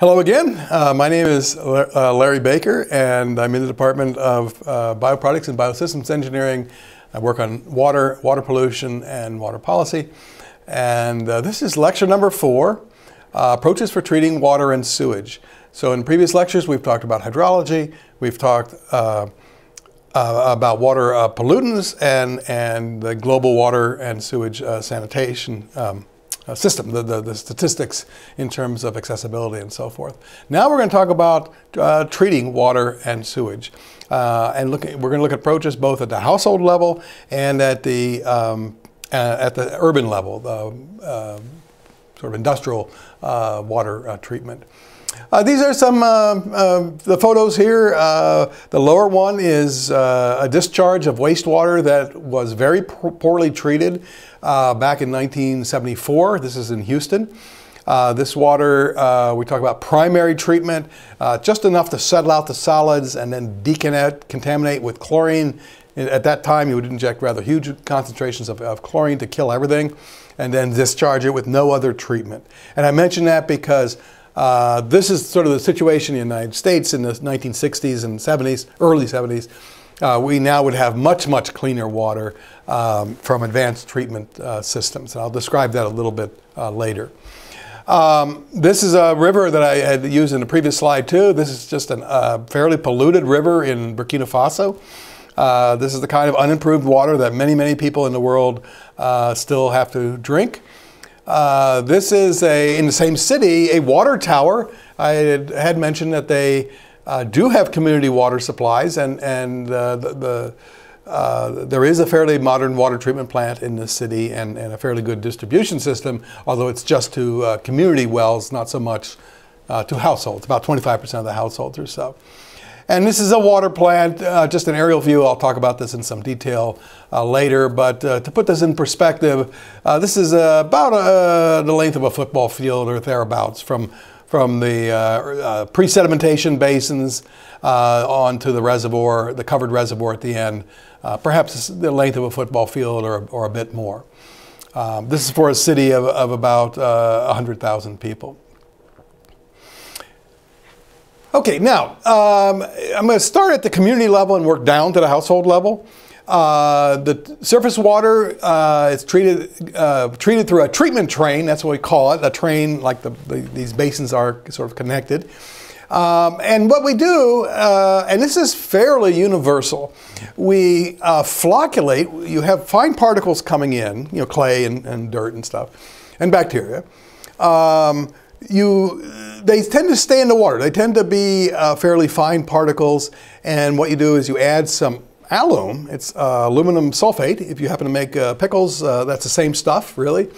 Hello again. Uh, my name is uh, Larry Baker, and I'm in the Department of uh, Bioproducts and Biosystems Engineering. I work on water, water pollution, and water policy. And uh, this is lecture number four, uh, approaches for treating water and sewage. So in previous lectures, we've talked about hydrology, we've talked about water pollutants, and, and the global water and sewage sanitation um, uh, system, the, the, the, statistics in terms of accessibility and so forth. Now we're going to talk about uh, treating water and sewage. Uh, and look, we're going to look at approaches both at the household level and at the, um, at the urban level, the uh, sort of industrial uh, water uh, treatment. Uh, these are some uh, uh, the photos here. Uh, the lower one is uh, a discharge of wastewater that was very poorly treated uh, back in 1974. This is in Houston. this water, we talk about primary treatment, just enough to settle out the solids and then decontaminate with chlorine. At that time, you would inject rather huge concentrations of, of chlorine to kill everything and then discharge it with no other treatment. And I mention that because uh, this is sort of the situation in the United States in the 1960s and 70s, early 70s. Uh, we now would have much, much cleaner water um, from advanced treatment uh, systems. And I'll describe that a little bit uh, later. Um, this is a river that I had used in the previous slide too. This is just a uh, fairly polluted river in Burkina Faso. Uh, this is the kind of unimproved water that many, many people in the world still have to drink. Uh, this is a, in the same city, a water tower. I had, mentioned that they uh, do have community water supplies and, and uh, the, the uh, there is a fairly modern water treatment plant in the city and, and a fairly good distribution system, although it's just to uh, community wells, not so much to households, about 25% of the households or so. And this is a water plant, uh, just an aerial view. I'll talk about this in some detail uh, later. But uh, to put this in perspective, uh, this is uh, about uh, the length of a football field or thereabouts from, from the pre-sedimentation basins onto the reservoir, the covered reservoir at the end, perhaps the length of a football field or, or a bit more. Um, this is for a city of, of about 100,000 people. Okay, now um, I'm going to start at the community level and work down to the household level. Uh, the surface water uh, is treated uh, treated through a treatment train. That's what we call it. A train, like the, the these basins are sort of connected. Um, and what we do, uh, and this is fairly universal, we uh, flocculate. You have fine particles coming in, you know, clay and, and dirt and stuff, and bacteria. Um, you, they tend to stay in the water. They tend to be uh, fairly fine particles. And what you do is you add some alum. It's uh, aluminum sulfate. If you happen to make uh, pickles, uh, that's the same stuff, really.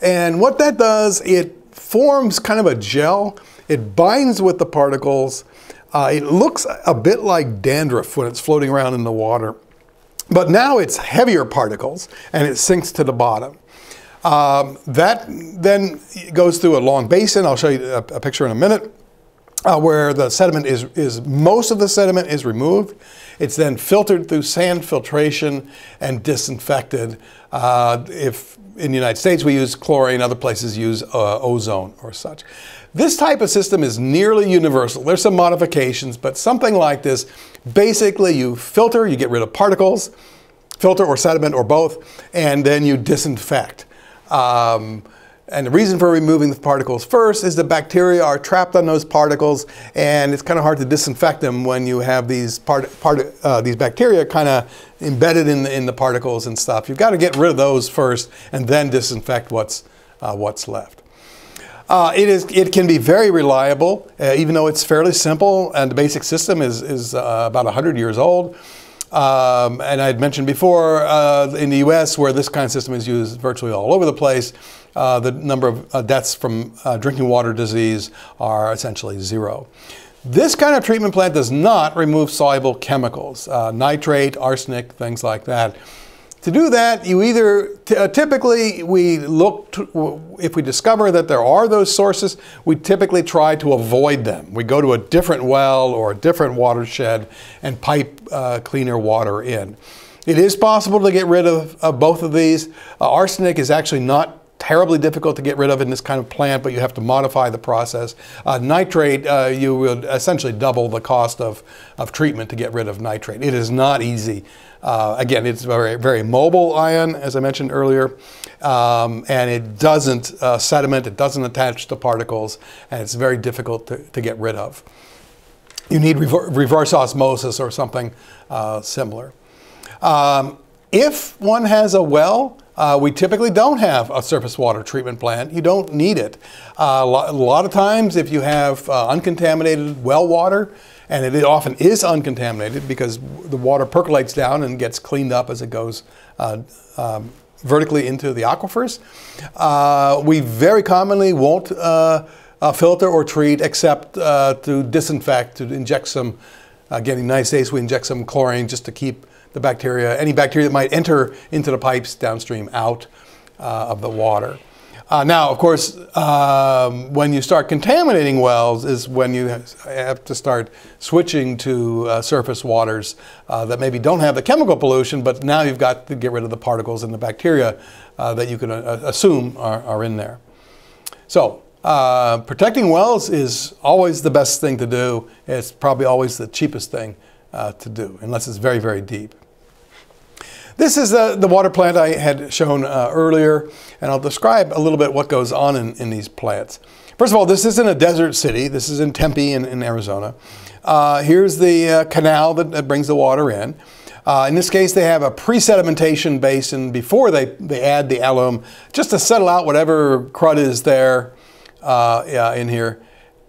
And what that does, it forms kind of a gel. It binds with the particles. Uh, it looks a bit like dandruff when it's floating around in the water. But now it's heavier particles and it sinks to the bottom. Um, that then goes through a long basin. I'll show you a, a picture in a minute. Uh, where the sediment is, is, most of the sediment is removed. It's then filtered through sand filtration and disinfected. Uh, if in the United States we use chlorine, other places use uh, ozone or such. This type of system is nearly universal. There's some modifications, but something like this, basically you filter, you get rid of particles, filter or sediment or both, and then you disinfect. Um, and the reason for removing the particles first is the bacteria are trapped on those particles, and it's kind of hard to disinfect them when you have these part, part uh, these bacteria kind of embedded in the, in the particles and stuff. You've got to get rid of those first, and then disinfect what's uh, what's left. Uh, it is it can be very reliable, uh, even though it's fairly simple, and the basic system is is uh, about 100 years old. Um, and I had mentioned before uh, in the US, where this kind of system is used virtually all over the place, uh, the number of uh, deaths from uh, drinking water disease are essentially zero. This kind of treatment plant does not remove soluble chemicals, uh, nitrate, arsenic, things like that. To do that, you either, uh, typically we look, to, if we discover that there are those sources, we typically try to avoid them. We go to a different well or a different watershed and pipe uh, cleaner water in. It is possible to get rid of, of both of these. Uh, arsenic is actually not terribly difficult to get rid of in this kind of plant, but you have to modify the process. Uh, nitrate, uh, you would essentially double the cost of, of treatment to get rid of nitrate. It is not easy. Uh, again, it's very, very mobile ion, as I mentioned earlier, um, and it doesn't uh, sediment, it doesn't attach to particles, and it's very difficult to, to get rid of. You need rever reverse osmosis or something uh, similar. Um, if one has a well, uh, we typically don't have a surface water treatment plant. You don't need it. Uh, a lot of times, if you have uh, uncontaminated well water, and it often is uncontaminated because the water percolates down and gets cleaned up as it goes uh, um, vertically into the aquifers, uh, we very commonly won't uh, filter or treat except to disinfect, to inject some. Again, in the United States, we inject some chlorine just to keep the bacteria, any bacteria that might enter into the pipes downstream out uh, of the water. Uh, now, of course, um, when you start contaminating wells is when you have to start switching to uh, surface waters uh, that maybe don't have the chemical pollution, but now you've got to get rid of the particles and the bacteria uh, that you can uh, assume are, are, in there. So, uh, protecting wells is always the best thing to do. It's probably always the cheapest thing to do, unless it's very, very deep. This is the, the water plant I had shown uh, earlier, and I'll describe a little bit what goes on in, in these plants. First of all, this isn't a desert city. This is in Tempe in, in Arizona. Uh, here's the uh, canal that, that, brings the water in. Uh, in this case, they have a pre-sedimentation basin before they, they add the alum, just to settle out whatever crud is there uh, yeah, in here.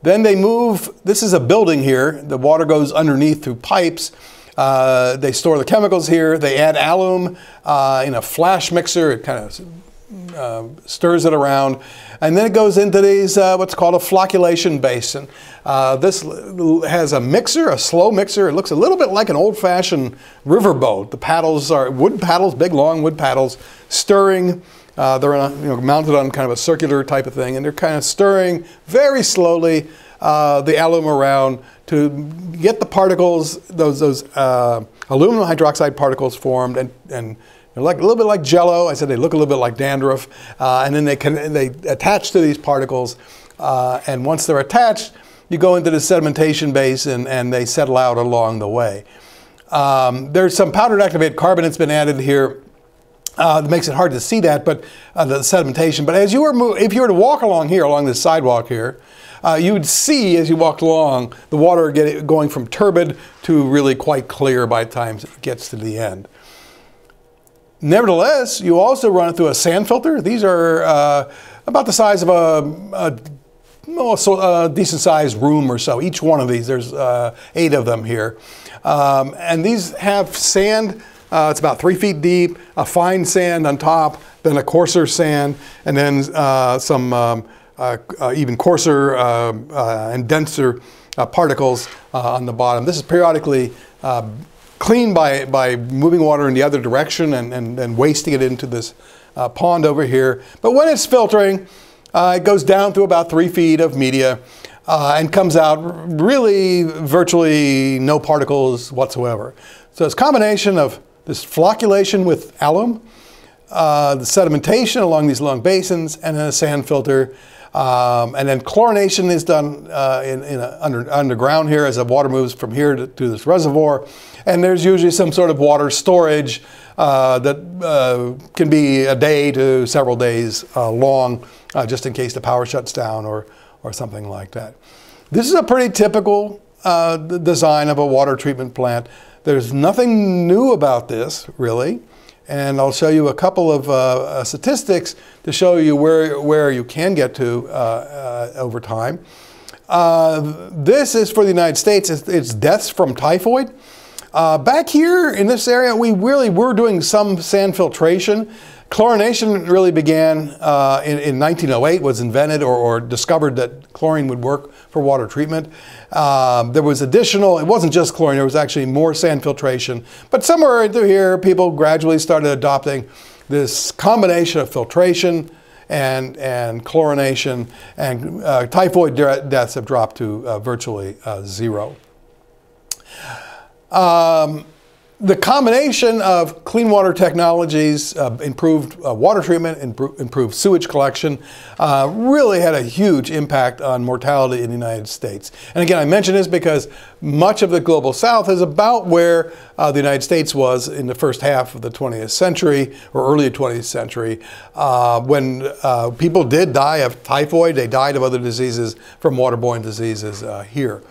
Then they move, this is a building here. The water goes underneath through pipes. Uh, they store the chemicals here. They add alum uh, in a flash mixer. It kind of uh, stirs it around. And then it goes into these, uh, what's called a flocculation basin. Uh, this has a mixer, a slow mixer. It looks a little bit like an old-fashioned riverboat. The paddles are wood paddles, big long wood paddles, stirring. They're a, you know, mounted on kind of a circular type of thing, and they're kind of stirring very slowly the alum around to get the particles, those, those uh, aluminum hydroxide particles formed, and, and they're like a little bit like jello. I said they look a little bit like dandruff, uh, and then they can they attach to these particles, uh, and once they're attached, you go into the sedimentation basin, and they settle out along the way. Um, there's some powdered activated carbon that's been added here. Uh, that makes it hard to see that, but uh, the sedimentation. But as you were, if you were to walk along here, along this sidewalk here, uh, you would see as you walked along the water get, going from turbid to really quite clear by the time it gets to the end. Nevertheless, you also run it through a sand filter. These are uh, about the size of a, a a decent sized room or so. Each one of these, there's uh, eight of them here. Um, and these have sand, uh, it's about three feet deep, a fine sand on top, then a coarser sand, and then uh, some um, Uh, uh, even coarser uh, uh and denser particles on the bottom. This is periodically cleaned by, by moving water in the other direction and, and, and wasting it into this pond over here. But when it's filtering, it goes down to about three feet of media uh, and comes out really virtually no particles whatsoever. So it's a combination of this flocculation with alum, uh, the sedimentation along these long basins, and then a sand filter um, and then chlorination is done uh, in, in under, underground here as the water moves from here to, to, this reservoir. And there's usually some sort of water storage uh, that uh, can be a day to several days uh, long, uh, just in case the power shuts down or, or something like that. This is a pretty typical uh, design of a water treatment plant. There's nothing new about this, really and I'll show you a couple of uh, uh, statistics to show you where, where you can get to uh, uh over time. Uh, this is for the United States, it's, it's deaths from typhoid. Back here in this area, we really were doing some sand filtration. Chlorination really began uh, in, in, 1908, was invented or, or, discovered that chlorine would work for water treatment. Um, there was additional, it wasn't just chlorine, there was actually more sand filtration. But somewhere through here, people gradually started adopting this combination of filtration and, and chlorination, and uh, typhoid de deaths have dropped to uh, virtually uh, zero. Um, the combination of clean water technologies, uh, improved uh, water treatment, impro improved sewage collection, uh, really had a huge impact on mortality in the United States. And again, I mention this because much of the global south is about where uh, the United States was in the first half of the 20th century or early 20th century, uh, when uh, people did die of typhoid, they died of other diseases from waterborne diseases here.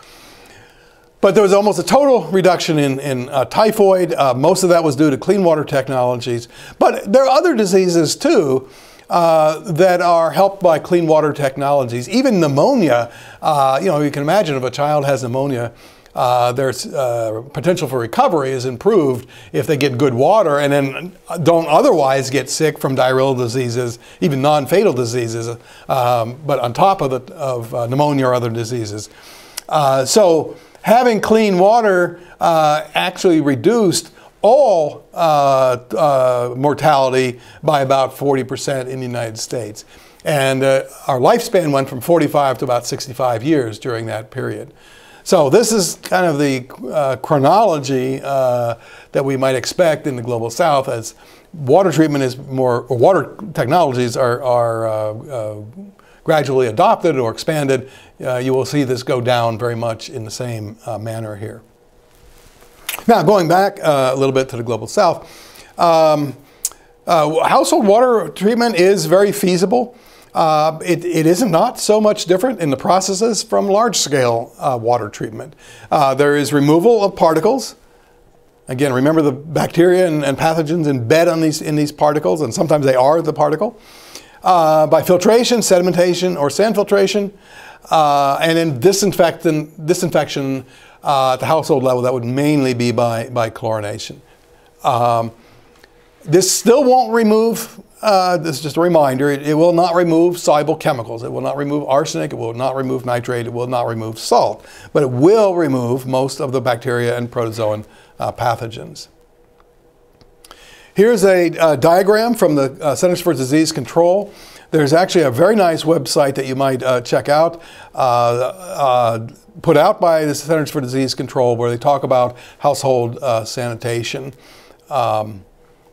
But there was almost a total reduction in, in uh, typhoid. Uh, most of that was due to clean water technologies. But there are other diseases too uh, that are helped by clean water technologies. Even pneumonia, uh, you know, you can imagine if a child has pneumonia, uh, their uh, potential for recovery is improved if they get good water and then don't otherwise get sick from diarrheal diseases, even non-fatal diseases, um, but on top of, the, of pneumonia or other diseases. so having clean water uh, actually reduced all uh, uh, mortality by about 40% in the United States. And uh, our lifespan went from 45 to about 65 years during that period. So this is kind of the uh, chronology that we might expect in the global south as water treatment is more, or water technologies are, are gradually adopted or expanded, uh, you will see this go down very much in the same uh, manner here. Now, going back uh, a little bit to the global south, um, uh, household water treatment is very feasible. Uh, it, it is not so much different in the processes from large-scale uh, water treatment. there is removal of particles, Again, remember the bacteria and, and, pathogens embed on these, in these particles, and sometimes they are the particle uh, by filtration, sedimentation, or sand filtration, uh, and then disinfection, disinfection uh, at the household level, that would mainly be by, by chlorination. Um, this still won't remove, uh, this is just a reminder, it, it, will not remove soluble chemicals. It will not remove arsenic, it will not remove nitrate, it will not remove salt, but it will remove most of the bacteria and protozoan uh, pathogens. Here's a uh, diagram from the uh, Centers for Disease Control. There's actually a very nice website that you might uh, check out, uh, uh, put out by the Centers for Disease Control, where they talk about household uh, sanitation um,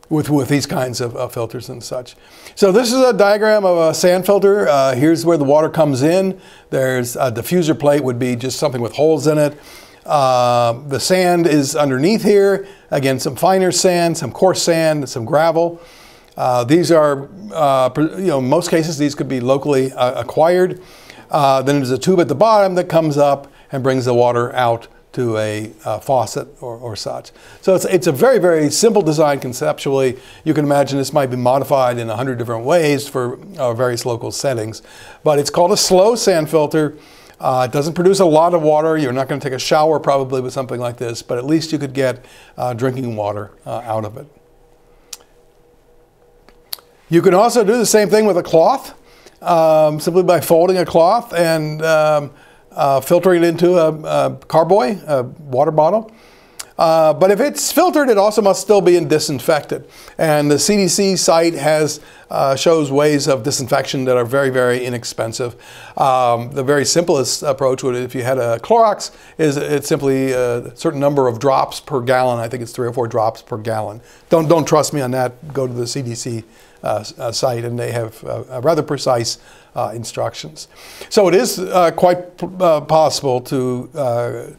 with, with these kinds of filters and such. So this is a diagram of a sand filter. here's where the water comes in. There's a diffuser plate would be just something with holes in it. Uh, the sand is underneath here. Again, some finer sand, some coarse sand, some gravel. Uh, these are, uh, you know, most cases, these could be locally uh, acquired. Uh, then there's a tube at the bottom that comes up and brings the water out to a uh, faucet or, or, such. So it's, it's a very, very simple design conceptually. You can imagine this might be modified in a hundred different ways for various local settings. But it's called a slow sand filter. Uh, it doesn't produce a lot of water. You're not going to take a shower probably with something like this, but at least you could get uh, drinking water uh, out of it. You can also do the same thing with a cloth, um, simply by folding a cloth and um, uh, filtering it into a, a carboy, a water bottle. Uh, but if it's filtered, it also must still be disinfected. And the CDC site has uh, shows ways of disinfection that are very, very inexpensive. Um, the very simplest approach would, if you had a Clorox, is it's simply a certain number of drops per gallon. I think it's three or four drops per gallon. Don't don't trust me on that. Go to the CDC uh, uh, site, and they have uh, rather precise uh, instructions. So it is uh, quite possible to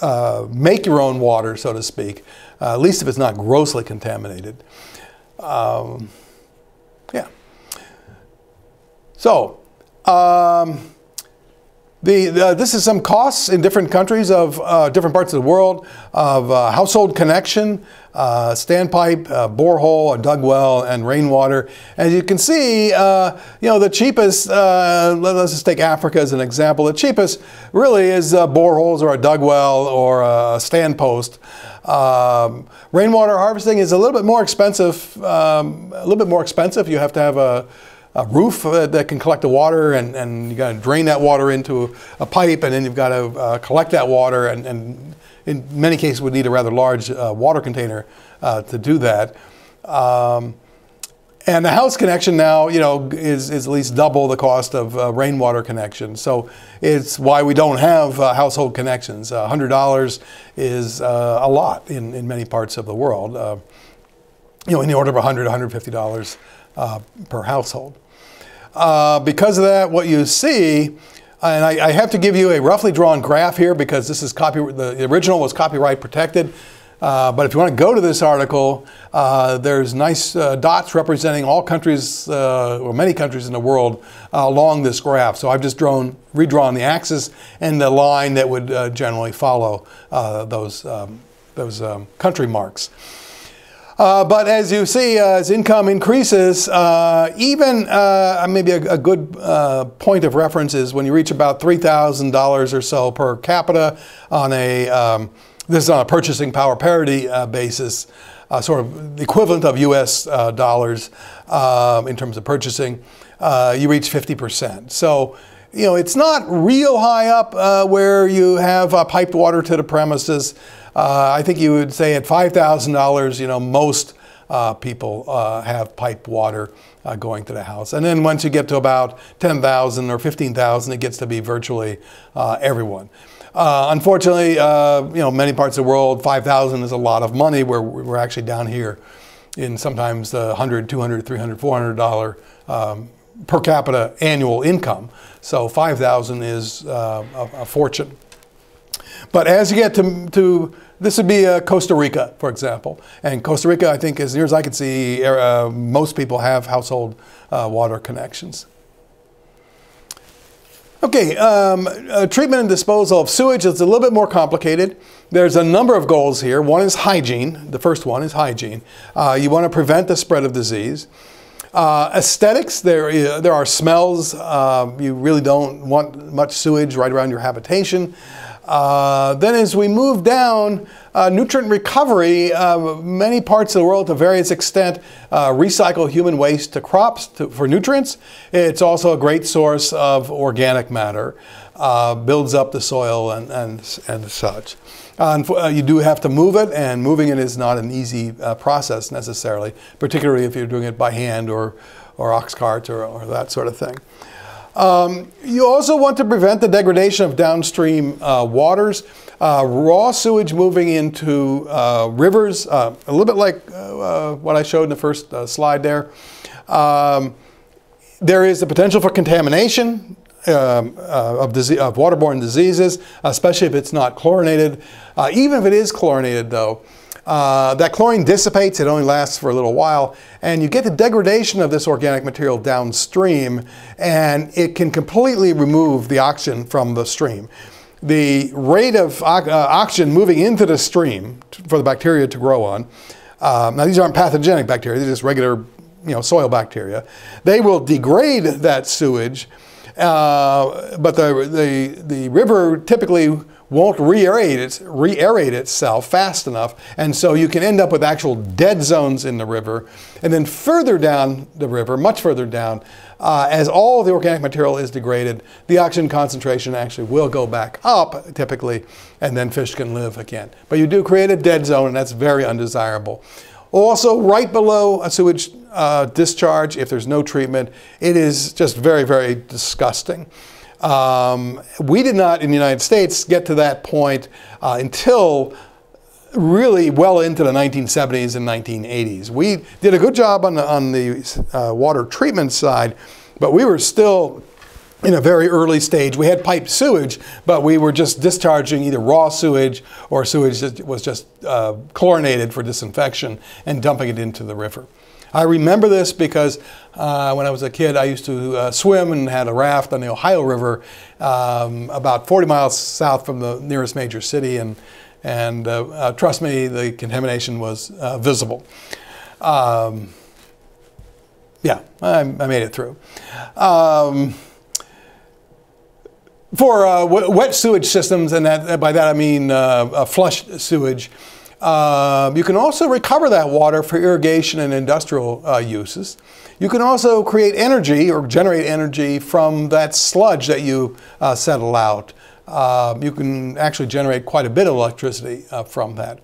uh, make your own water, so to speak, uh, at least if it's not grossly contaminated. Um, yeah. So, um, the, the, this is some costs in different countries of uh, different parts of the world of uh, household connection, uh, standpipe, uh, borehole, a dug well, and rainwater. As you can see, uh, you know, the cheapest, uh, let's just take Africa as an example, the cheapest really is boreholes or a dug well or a stand post. Um, rainwater harvesting is a little bit more expensive, um, a little bit more expensive. You have to have a a roof uh, that can collect the water and, and you got to drain that water into a pipe and then you've got to uh, collect that water and, and, in many cases would need a rather large uh, water container uh, to do that. Um, And the house connection now, you know, is, is at least double the cost of uh, rainwater connection. So it's why we don't have household connections. Uh, $100 is a lot in, in many parts of the world, you know, in the order of $100, $150 uh, per household. Because of that, what you see, and I, I, have to give you a roughly drawn graph here because this is copy, the original was copyright protected. Uh, but if you want to go to this article, uh, there's nice uh, dots representing all countries, uh, or many countries in the world, uh, along this graph. So I've just drawn, redrawn the axis and the line that would uh, generally follow those, um, those um, country marks. But as you see, as income increases, even maybe a, a good point of reference is when you reach about $3,000 or so per capita on a um, this is on a purchasing power parity uh, basis, uh, sort of the equivalent of US uh, dollars um, in terms of purchasing. Uh, you reach 50%. So, you know, it's not real high up uh, where you have uh, piped water to the premises. I think you would say at $5,000, you know, most people have piped water going to the house. And then once you get to about 10,000 or 15,000, it gets to be virtually everyone. Uh, unfortunately, uh, you know, many parts of the world, 5,000 is a lot of money. Where we're actually down here in sometimes the 100, 200, 300, 400 dollar um, per capita annual income. So 5,000 is uh, a, a, fortune. But as you get to, to this would be uh, Costa Rica, for example. And Costa Rica, I think, as near as I can see, uh, most people have household uh, water connections. Okay, um, uh, treatment and disposal of sewage is a little bit more complicated. There's a number of goals here. One is hygiene. The first one is hygiene. Uh, you want to prevent the spread of disease. Uh, aesthetics, there, there are smells. Uh, you really don't want much sewage right around your habitation. Uh, then as we move down, uh, nutrient recovery, uh, many parts of the world to various extent uh, recycle human waste to crops to, for nutrients. It's also a great source of organic matter, uh, builds up the soil and, and, and such. Uh, you do have to move it, and moving it is not an easy process necessarily, particularly if you're doing it by hand or, or ox cart or, or that sort of thing. Um, you also want to prevent the degradation of downstream uh, waters. Uh, raw sewage moving into uh, rivers, uh, a little bit like uh, uh, what I showed in the first slide there. Um, there is the potential for contamination um, of, disease, of, waterborne diseases, especially if it's not chlorinated. even if it is chlorinated, though, uh, that chlorine dissipates, it only lasts for a little while, and you get the degradation of this organic material downstream, and it can completely remove the oxygen from the stream. The rate of uh, oxygen moving into the stream for the bacteria to grow on, um, now these aren't pathogenic bacteria, they're just regular you know, soil bacteria. They will degrade that sewage, uh, but the, the, the river typically won't re-aerate, re-aerate itself fast enough, and so you can end up with actual dead zones in the river. And then further down the river, much further down, uh, as all the organic material is degraded, the oxygen concentration actually will go back up, typically, and then fish can live again. But you do create a dead zone, and that's very undesirable. Also, right below a sewage uh, discharge, if there's no treatment, it is just very, very disgusting. Um, we did not, in the United States, get to that point uh, until really well into the 1970s and 1980s. We did a good job on the, on the uh, water treatment side, but we were still in a very early stage. We had piped sewage, but we were just discharging either raw sewage or sewage that was just uh, chlorinated for disinfection and dumping it into the river. I remember this because uh, when I was a kid, I used to uh, swim and had a raft on the Ohio River um, about 40 miles south from the nearest major city, and, and uh, uh trust me, the contamination was uh, visible. Um, yeah, I, I, made it through. Um, for uh, wet sewage systems, and that, by that I mean flush sewage, uh, you can also recover that water for irrigation and industrial uh, uses. You can also create energy or generate energy from that sludge that you uh, settle out. Uh, you can actually generate quite a bit of electricity uh, from that.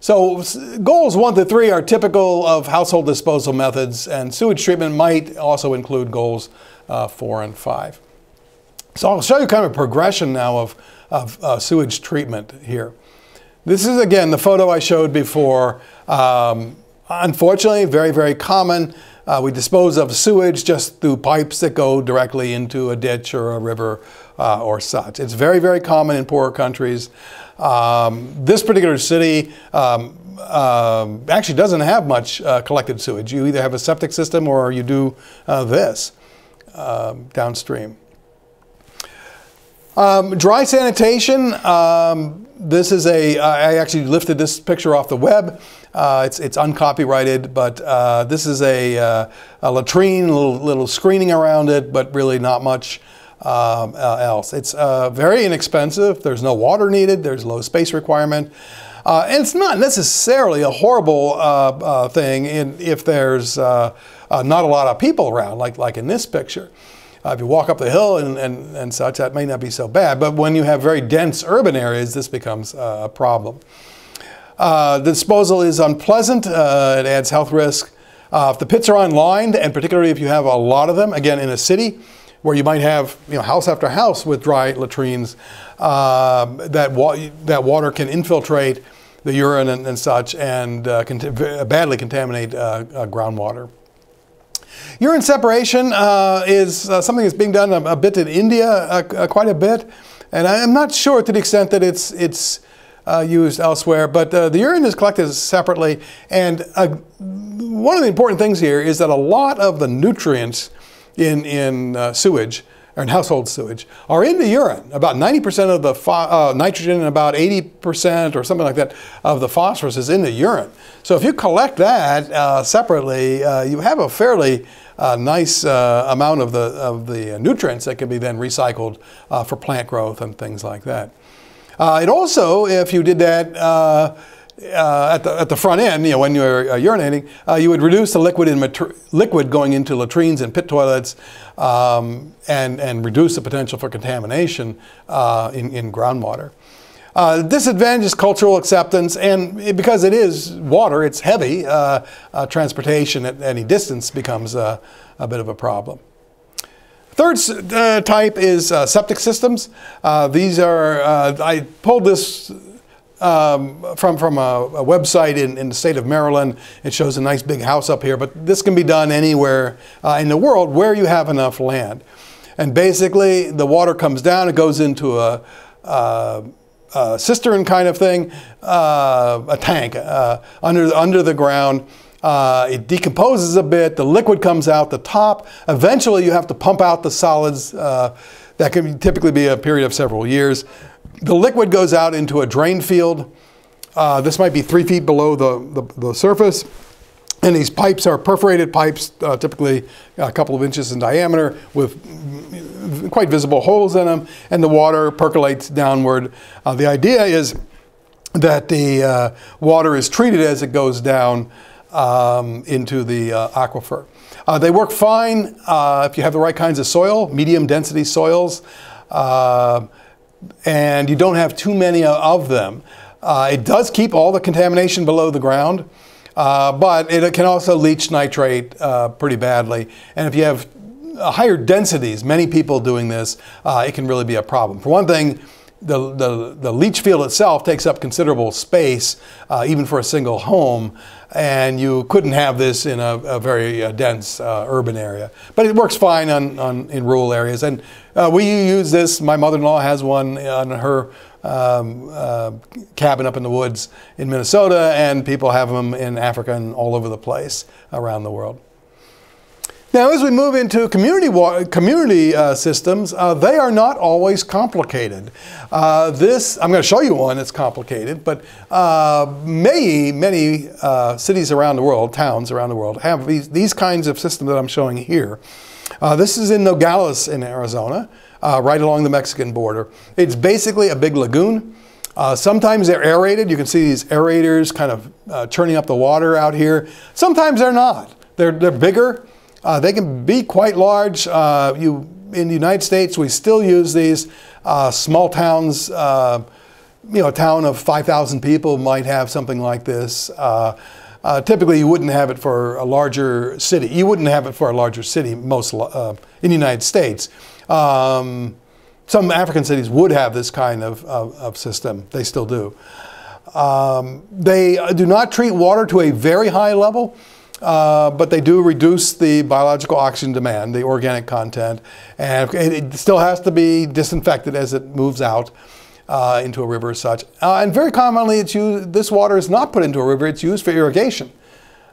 So goals one to three are typical of household disposal methods, and sewage treatment might also include goals uh, four and five. So I'll show you kind of a progression now of, of uh, sewage treatment here. This is again the photo I showed before. Um, unfortunately, very, very common. Uh, we dispose of sewage just through pipes that go directly into a ditch or a river uh, or such. It's very, very common in poorer countries. Um, this particular city um, uh, actually doesn't have much uh, collected sewage. You either have a septic system or you do uh, this um, downstream. Um, dry sanitation. Um, this is a. I actually lifted this picture off the web. Uh, it's, it's uncopyrighted, but uh, this is a, uh, a latrine, a little, little screening around it, but really not much um, uh, else. It's uh, very inexpensive. There's no water needed. There's low space requirement. Uh, and it's not necessarily a horrible thing in, if there's not a lot of people around, like, like in this picture. Uh, if you walk up the hill and, and, and such, that may not be so bad. But when you have very dense urban areas, this becomes uh, a problem. Uh, the disposal is unpleasant. Uh, it adds health risk. Uh, if the pits are unlined, and particularly if you have a lot of them, again, in a city, where you might have you know, house after house with dry latrines, um, that, wa that water can infiltrate the urine and, and such and uh, badly contaminate uh, uh, groundwater. Urine separation uh, is uh, something that's being done a, a bit in India, uh, uh quite a bit, and I'm not sure to the extent that it's it's uh, used elsewhere. But uh, the urine is collected separately, and one of the important things here is that a lot of the nutrients in in sewage or in household sewage are in the urine. About 90% of the uh, nitrogen and about 80% or something like that of the phosphorus is in the urine. So if you collect that uh, separately, uh, you have a fairly uh, nice uh, amount of the, of the nutrients that can be then recycled uh, for plant growth and things like that. it also, if you did that, uh, at, the, at the front end, you know, when you're uh, urinating, uh, you would reduce the liquid in liquid going into latrines and pit toilets, um, and and reduce the potential for contamination uh, in, in groundwater. Uh, disadvantage is cultural acceptance, and it, because it is water, it's heavy. Transportation at any distance becomes a bit of a problem. Third type is septic systems. these are I pulled this um, from, from a, a website in, in, the state of Maryland. It shows a nice big house up here, but this can be done anywhere uh, in the world where you have enough land. And basically, the water comes down, it goes into a, a, cistern kind of thing, uh, a tank uh, under, under the ground. Uh, it decomposes a bit, the liquid comes out the top. Eventually, you have to pump out the solids. Uh, that can typically be a period of several years. The liquid goes out into a drain field. Uh, this might be three feet below the, the, the, surface. And these pipes are perforated pipes, uh, typically a couple of inches in diameter, with quite visible holes in them, and the water percolates downward. Uh, the idea is that the uh, water is treated as it goes down um, into the uh, aquifer. Uh, they work fine if you have the right kinds of soil, medium density soils and you don't have too many of them. Uh, it does keep all the contamination below the ground, uh, but it can also leach nitrate uh, pretty badly. And if you have higher densities, many people doing this, uh, it can really be a problem. For one thing, the, the, the leach field itself takes up considerable space, uh, even for a single home, and you couldn't have this in a, a very uh, dense uh, urban area. But it works fine on, on in rural areas, and uh, we use this. My mother-in-law has one on her um, uh, cabin up in the woods in Minnesota, and people have them in Africa and all over the place around the world. Now, as we move into community, community uh, systems, uh, they are not always complicated. Uh, this, I'm going to show you one that's complicated, but uh, many, many uh, cities around the world, towns around the world, have these, these kinds of systems that I'm showing here. Uh, this is in Nogales in Arizona, right along the Mexican border. It's basically a big lagoon. sometimes they're aerated. You can see these aerators kind of churning up the water out here. Sometimes they're not. They're, they're bigger. Uh, they can be quite large. Uh, you, in the United States, we still use these. Uh, small towns uh, you know, a town of 5,000 people might have something like this. Uh, uh, typically, you wouldn't have it for a larger city. You wouldn't have it for a larger city most in the United States. Um, some African cities would have this kind of, of, of system. They still do. Um, they do not treat water to a very high level. Uh, but they do reduce the biological oxygen demand, the organic content, and it still has to be disinfected as it moves out uh, into a river such. Uh, and very commonly, it's used, this water is not put into a river, it's used for irrigation.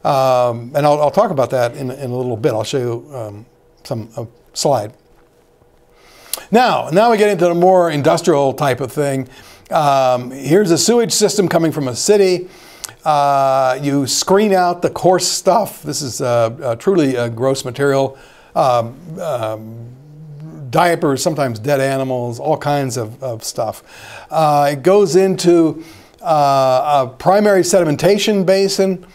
Um, and I'll, I'll, talk about that in, in, a little bit. I'll show you um, some slide. Now, now we get into the more industrial type of thing. Um, here's a sewage system coming from a city. Uh, you screen out the coarse stuff. This is truly a gross material. Um, um, diapers, sometimes dead animals, all kinds of, of stuff. Uh, it goes into uh, a primary sedimentation basin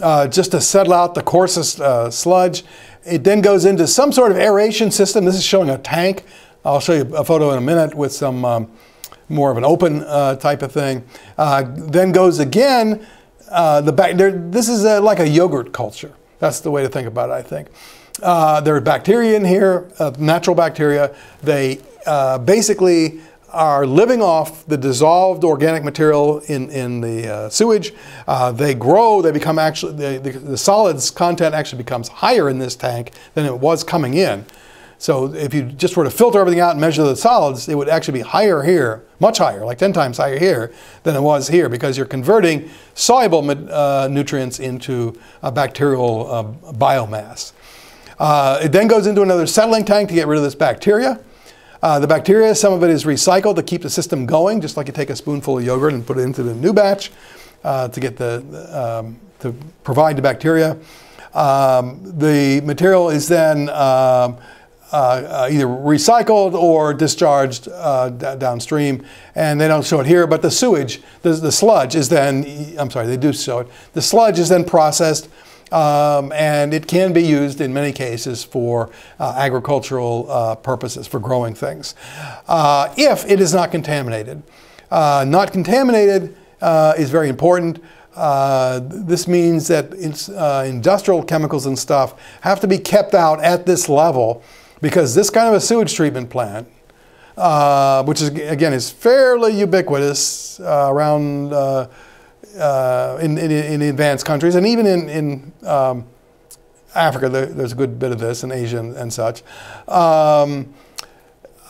uh, just to settle out the coarsest uh, sludge. It then goes into some sort of aeration system. This is showing a tank. I'll show you a photo in a minute with some um, more of an open uh, type of thing. Uh, then goes again uh, the back, this is a, like a yogurt culture. That's the way to think about it, I think. Uh, there are bacteria in here, uh, natural bacteria. They uh, basically are living off the dissolved organic material in, in the uh, sewage. Uh, they grow, they become actually, the, the, the solids content actually becomes higher in this tank than it was coming in. So if you just were to filter everything out and measure the solids, it would actually be higher here, much higher, like 10 times higher here than it was here because you're converting soluble uh, nutrients into a bacterial uh, biomass. Uh, it then goes into another settling tank to get rid of this bacteria. Uh, the bacteria, some of it is recycled to keep the system going, just like you take a spoonful of yogurt and put it into the new batch uh, to get the, um, to provide the bacteria. Um, the material is then um, uh, uh, either recycled or discharged uh, downstream. And they don't show it here, but the sewage, the, the, sludge is then, I'm sorry, they do show it. The sludge is then processed um, and it can be used in many cases for uh, agricultural uh, purposes, for growing things, uh, if it is not contaminated. not contaminated is very important. Uh, this means that uh, industrial chemicals and stuff have to be kept out at this level because this kind of a sewage treatment plant, uh, which is again is fairly ubiquitous uh, around uh, uh in, in, in, advanced countries and even in, in um, Africa, there, there's a good bit of this, in Asia and, and such. Um,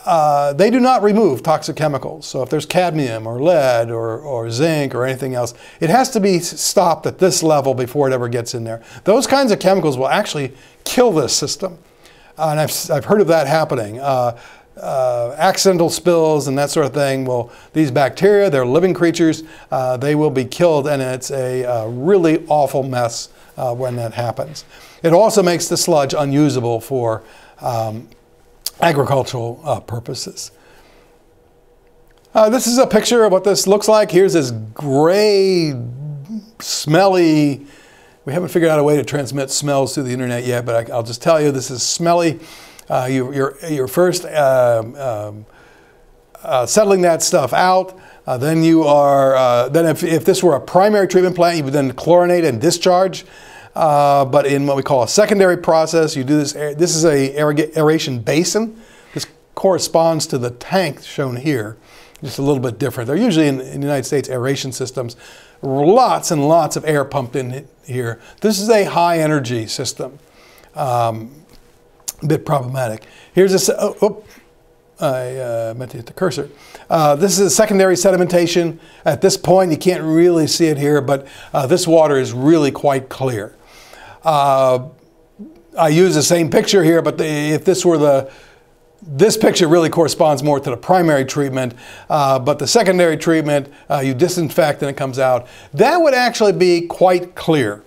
uh, they do not remove toxic chemicals. So if there's cadmium or lead or, or zinc or anything else, it has to be stopped at this level before it ever gets in there. Those kinds of chemicals will actually kill this system. Uh, and I've, I've heard of that happening. Uh, uh, accidental spills and that sort of thing. Well, these bacteria, they're living creatures, uh, they will be killed, and it's a uh, really awful mess uh, when that happens. It also makes the sludge unusable for um, agricultural purposes. this is a picture of what this looks like. Here's this gray, smelly, we haven't figured out a way to transmit smells through the internet yet, but I, will just tell you this is smelly. Uh, you, you're, you're first um, um, uh, settling that stuff out. Uh, then you are, uh, then if, if this were a primary treatment plant, you would then chlorinate and discharge. Uh, but in what we call a secondary process, you do this, this is a aeration basin. This corresponds to the tank shown here, just a little bit different. They're usually in, in the United States aeration systems lots and lots of air pumped in here. This is a high energy system. Um, a bit problematic. Here's a, oh, oh I uh, meant to hit the cursor. Uh, this is a secondary sedimentation. At this point, you can't really see it here, but uh, this water is really quite clear. Uh, I use the same picture here, but the, if this were the this picture really corresponds more to the primary treatment, uh, but the secondary treatment, uh, you disinfect and it comes out. That would actually be quite clear.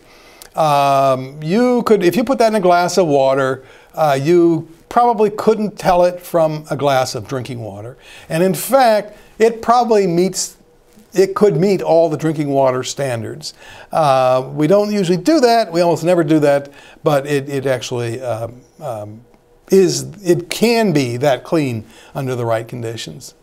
Um, you could, if you put that in a glass of water, uh, you probably couldn't tell it from a glass of drinking water. And in fact, it probably meets, it could meet all the drinking water standards. Uh, we don't usually do that. We almost never do that, but it, it actually um, um, is it can be that clean under the right conditions.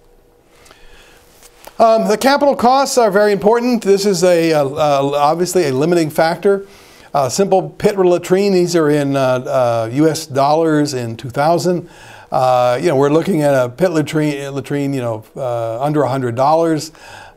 Um, the capital costs are very important. This is a uh, uh, obviously a limiting factor. Uh, simple pit latrine, these are in US uh, uh, dollars in 2000. Uh, you know, we're looking at a pit latrine, latrine you know, under $100.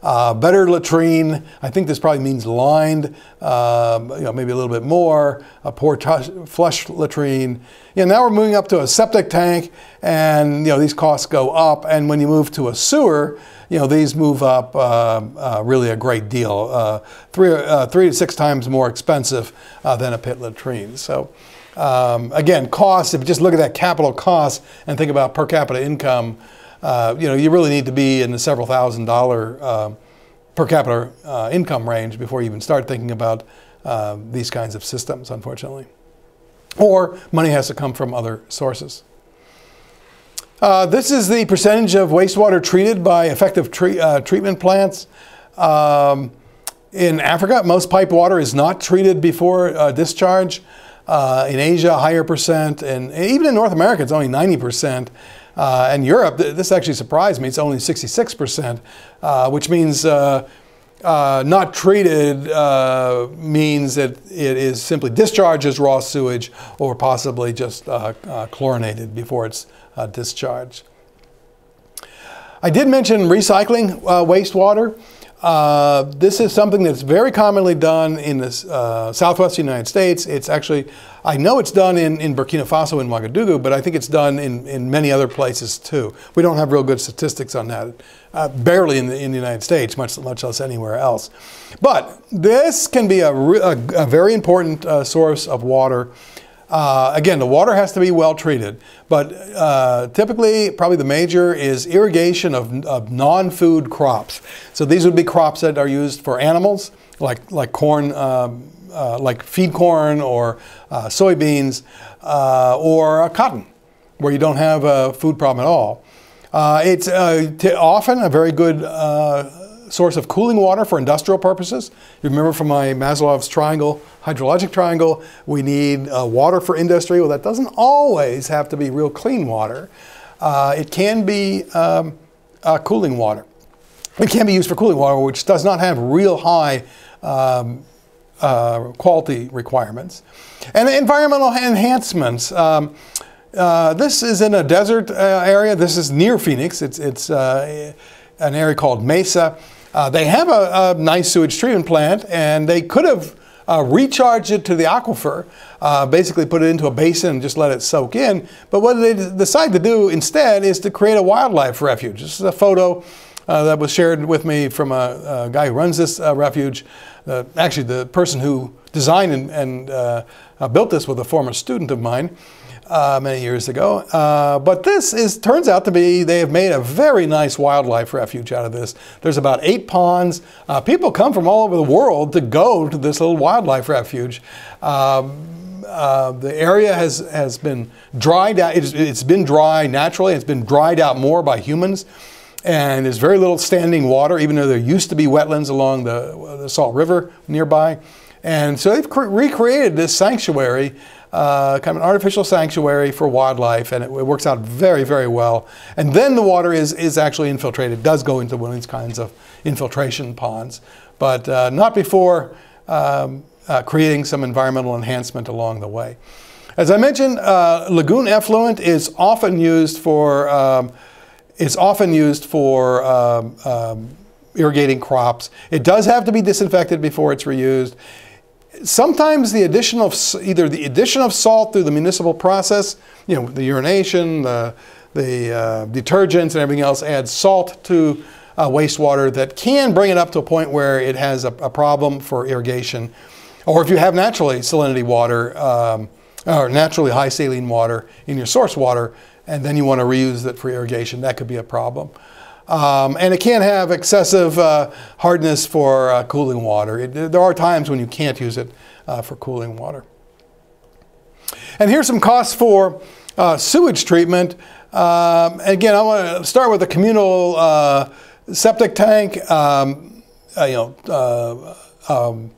Uh, better latrine, I think this probably means lined, um, you know, maybe a little bit more, a pour flush latrine. Know, now we're moving up to a septic tank and, you know, these costs go up. And when you move to a sewer, you know, these move up uh, uh, really a great deal, uh, three, uh, three to six times more expensive uh, than a pit latrine. So um, again, costs, if you just look at that capital cost and think about per capita income, uh, you know, you really need to be in the several thousand dollar uh, per capita uh, income range before you even start thinking about uh, these kinds of systems, unfortunately. Or money has to come from other sources. Uh, this is the percentage of wastewater treated by effective tre treatment plants. Um, in Africa, most pipe water is not treated before discharge. In Asia, higher percent, and even in North America, it's only 90 percent. Uh, and Europe, this actually surprised me, it's only 66%, uh, which means uh, uh not treated uh, means that it is simply discharged as raw sewage or possibly just uh, chlorinated before it's discharged. I did mention recycling wastewater. Uh, this is something that's very commonly done in the uh, southwest United States. It's actually, I know it's done in, in Burkina Faso in Ouagadougou, but I think it's done in, in many other places too. We don't have real good statistics on that, uh, barely in the, in the United States, much, much less anywhere else. But this can be a, a, a very important uh, source of water uh, again, the water has to be well treated, but uh, typically, probably the major is irrigation of, of non-food crops. So these would be crops that are used for animals, like like corn, um, uh, like feed corn or uh, soybeans, uh, or cotton, where you don't have a food problem at all. It's often a very good source of cooling water for industrial purposes. You remember from my Maslow's triangle, hydrologic triangle, we need uh, water for industry. Well, that doesn't always have to be real clean water. Uh, it can be um, uh, cooling water. It can be used for cooling water, which does not have real high um, uh, quality requirements. And environmental enhancements. Um, uh, this is in a desert uh, area. This is near Phoenix. It's, it's an area called Mesa. Uh, they have a, a, nice sewage treatment plant, and they could have uh, recharged it to the aquifer, uh, basically put it into a basin and just let it soak in. But what they decide to do instead is to create a wildlife refuge. This is a photo uh, that was shared with me from a, a guy who runs this uh, refuge. actually, the person who designed and, and uh, built this was a former student of mine uh, many years ago. Uh, but this is turns out to be they have made a very nice wildlife refuge out of this. There's about eight ponds. Uh, people come from all over the world to go to this little wildlife refuge. Um, uh, the area has has been dried out. It's, it's been dry naturally. It's been dried out more by humans and there's very little standing water, even though there used to be wetlands along the, the Salt River nearby. And so they've recreated this sanctuary uh, kind of an artificial sanctuary for wildlife, and it, it, works out very, very well. And then the water is, is actually infiltrated. Does go into one of these kinds of infiltration ponds, but uh, not before um, uh, creating some environmental enhancement along the way. As I mentioned, uh, lagoon effluent is often used for um, is often used for um, um, irrigating crops. It does have to be disinfected before it's reused sometimes the addition of either the addition of salt through the municipal process, you know, the urination, the, the uh, detergents and everything else adds salt to uh, wastewater that can bring it up to a point where it has a, a problem for irrigation. Or if you have naturally salinity water, um, or naturally high saline water in your source water, and then you want to reuse it for irrigation, that could be a problem. Um, and it can have excessive uh, hardness for uh, cooling water. It, there are times when you can't use it uh, for cooling water. And here's some costs for uh, sewage treatment. Um, again, I want to start with a communal uh, septic tank. Um, uh, you know, um,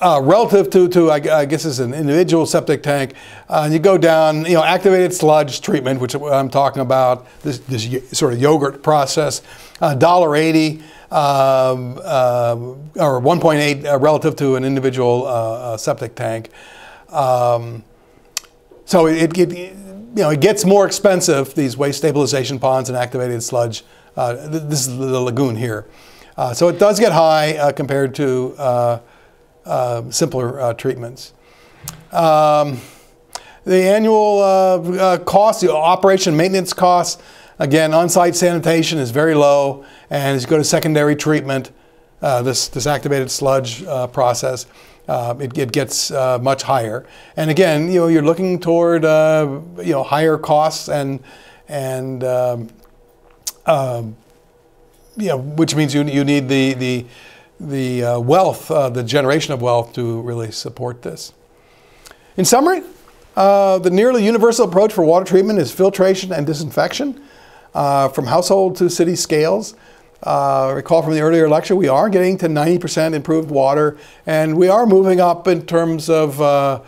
uh, relative to, to I, guess it's an individual septic tank, uh, you go down, you know, activated sludge treatment, which I'm talking about, this, this sort of yogurt process, $1.80 um, uh, or 1.8 uh, relative to an individual uh, septic tank. Um, so it, it, you know, it gets more expensive, these waste stabilization ponds and activated sludge. this is the lagoon here. so it does get high compared to uh, simpler uh, treatments. Um, the annual uh, uh, cost, the operation maintenance costs, again, on-site sanitation is very low, and as you go to secondary treatment, uh, this, this activated sludge process, it, it, gets much higher. And again, you know, you're looking toward you know higher costs and and um, um, you know, which means you, you need the the the uh, wealth, uh, the generation of wealth to really support this. In summary, uh, the nearly universal approach for water treatment is filtration and disinfection uh, from household to city scales. Uh, recall from the earlier lecture, we are getting to 90% improved water, and we are moving up in terms of uh,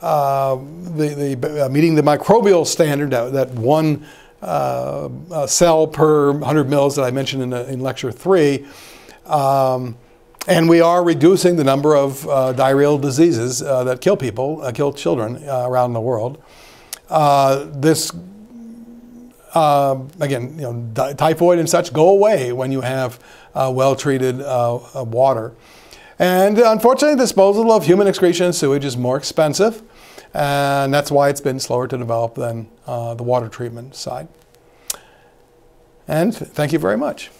the, the meeting the microbial standard that, that one cell per 100 mils that I mentioned in, in lecture three. Um, and we are reducing the number of uh, diarrheal diseases uh, that kill people, uh, kill children uh, around the world. Uh, this, uh, again, you know, typhoid and such go away when you have well-treated water. And unfortunately, disposal of human excretion and sewage is more expensive, and that's why it's been slower to develop than the water treatment side. And thank you very much.